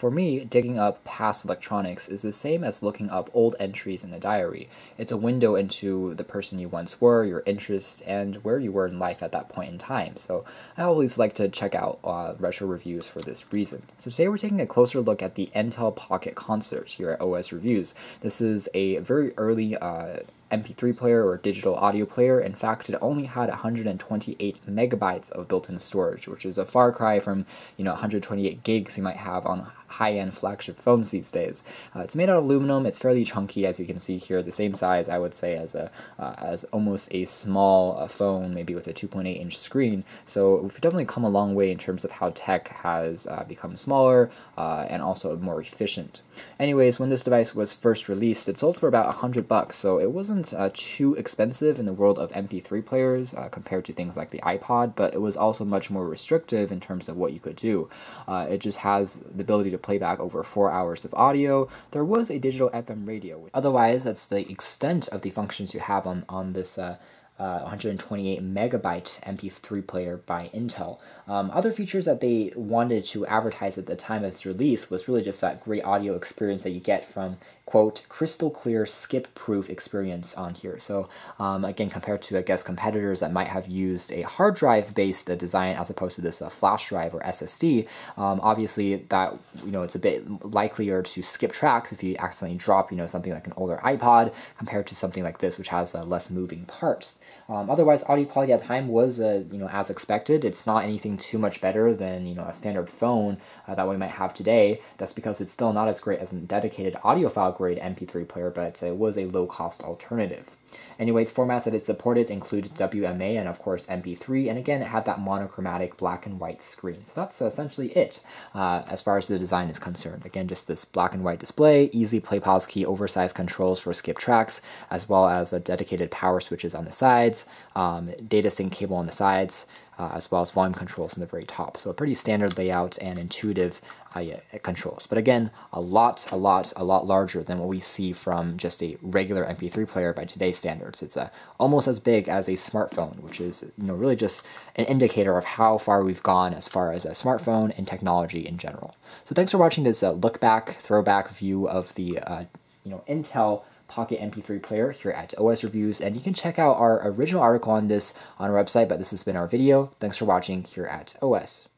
For me, digging up past electronics is the same as looking up old entries in a diary. It's a window into the person you once were, your interests, and where you were in life at that point in time. So I always like to check out uh, retro reviews for this reason. So today we're taking a closer look at the Intel Pocket Concert here at OS Reviews. This is a very early uh, MP3 player or digital audio player. In fact, it only had 128 megabytes of built-in storage, which is a far cry from you know 128 gigs you might have on high-end flagship phones these days. Uh, it's made out of aluminum. It's fairly chunky, as you can see here, the same size I would say as a uh, as almost a small uh, phone, maybe with a 2.8 inch screen. So we've definitely come a long way in terms of how tech has uh, become smaller uh, and also more efficient. Anyways, when this device was first released, it sold for about 100 bucks, so it wasn't too expensive in the world of MP3 players compared to things like the iPod, but it was also much more restrictive in terms of what you could do. It just has the ability to play back over four hours of audio. There was a digital FM radio. Otherwise, that's the extent of the functions you have on, on this uh, uh, 128 megabyte MP3 player by Intel. Um, other features that they wanted to advertise at the time of its release was really just that great audio experience that you get from quote crystal clear skip proof experience on here. So um, again, compared to I guess competitors that might have used a hard drive based design as opposed to this uh, flash drive or SSD, um, obviously that you know it's a bit likelier to skip tracks if you accidentally drop you know something like an older iPod compared to something like this which has uh, less moving parts. Um, otherwise, audio quality at the time was, uh, you know, as expected. It's not anything too much better than, you know, a standard phone uh, that we might have today. That's because it's still not as great as a dedicated audiophile grade MP3 player, but it was a low-cost alternative. Anyways, formats that it supported included WMA and of course MP3, and again, it had that monochromatic black and white screen. So that's essentially it uh, as far as the design is concerned. Again, just this black and white display, easy play pause key, oversized controls for skip tracks, as well as a dedicated power switches on the sides, um, data sync cable on the sides, uh, as well as volume controls in the very top. So a pretty standard layout and intuitive uh, controls. But again, a lot, a lot, a lot larger than what we see from just a regular MP3 player by today's standards. It's uh, almost as big as a smartphone, which is you know really just an indicator of how far we've gone as far as a smartphone and technology in general. So thanks for watching this uh, look back, throwback view of the uh, you know Intel Pocket MP3 player here at OS Reviews, and you can check out our original article on this on our website, but this has been our video. Thanks for watching here at OS.